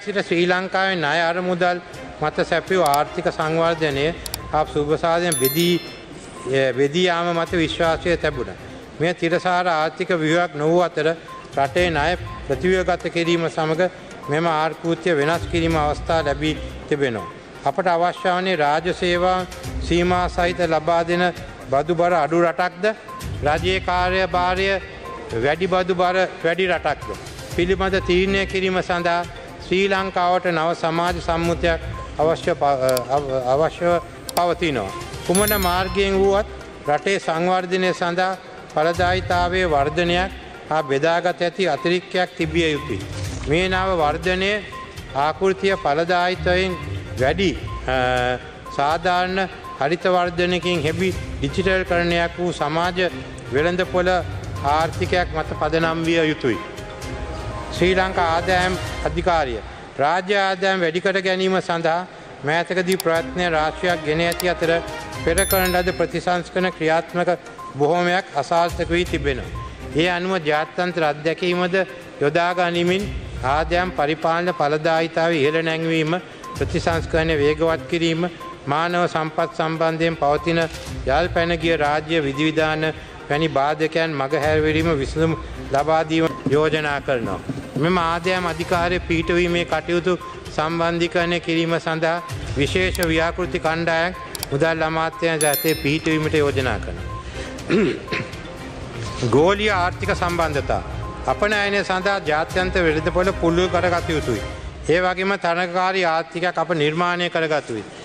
සිට ශ්‍රී ලංකාවේ ණය අරමුදල් මත සැපියූ ආර්ථික සංවර්ධනය හා සුභසාධන බෙදී බෙදී යාම මත විශ්වාසය තැබුණ. මෙය තිරසාර ආර්ථික විවක් නොවූ අතර රටේ ණය ප්‍රතිව්‍යගත කිරීම සමග මෙම ආර්කෘතිය වෙනස් කිරීම අවස්ථා ලැබී තිබෙනවා. අපට අවශ්‍ය වන්නේ රාජ සේවා සීමා සහිත ලබා දෙන බදු බර අඩු රටක්ද රජයේ කාර්ය භාරය වැඩි බදු බර වැඩි රටක්ද. පිළිබඳ තීරණය කිරීම සඳහා ශ්‍රී ලංකාවට නව සමාජ සම්මුතියක් අවශ්‍ය පවතිනවා. කුමන මාර්ගයෙන් වුවත් රටේ සංවර්ධනය සඳහා පලදායිතාවේ වර්ධනයක් හා බෙදාගත ඇති අතිරික්කයක් තිබිය යුතුයි. මේ නව වර්ධනය ආකෘතිය පලදායිතයෙන් වැඩි සාධාරණ හරිතවර්ධනකින් හෙබි ඩිචිටල් කරණයක් වූ සමාජ වෙළඳ පොල ආර්ථිකයක් මත පදනම් විය යුතුයි. ශ්‍රී ලංකා ආදෑම් අධිකාරිය. රාජ්‍ය ආදෑම් වැඩිකට ගැනීම සඳහා මෑතකදී ප්‍රත්නය රාශයක් ගෙන ඇති අතර පෙර කරන ලද ප්‍රතිසංස්කන ක්‍රියාත්මක බොහෝමයක් අසාර්ථක වී තිබෙනවා. ඒ අනුව ජාත්තන්ත්‍ර අත්දැකීමද යොදාගනිමින් ආදයම් පරිපාලන පලදායිතාව ඉහළ නැංවීම ප්‍රතිසංස්කරණය වේගවත් කිරීම මානව සම්පත් සම්බන්ධයෙන් පවතින යල් පැනගිය රාජ්‍ය විධවිධාන පැණි බාධකයන් මඟ හැරවිරීම විසඳම් ලබාදීම යෝජනා කරනවා. මෙම ආදයම් අධිකාරය පීටවීමේ කටයුතු සම්බන්ධිකරණය කිරීම සඳහා විශේෂ ව්‍යාකෘති කණ්ඩායක් මුදල් අමාත්‍යය ජතය පිහිටවීමට යෝජනා කන. ගෝලිය ආර්ථික සම්බන්ධතා. අපනෑනය සඳහා ජාත්‍යන්ත වෙළඳ පොල පුල්ලු කරගත යුතුයි. ඒ වගේම තනකාරී ආර්ථිකයක් අප නිර්මාණය කරගතුයි.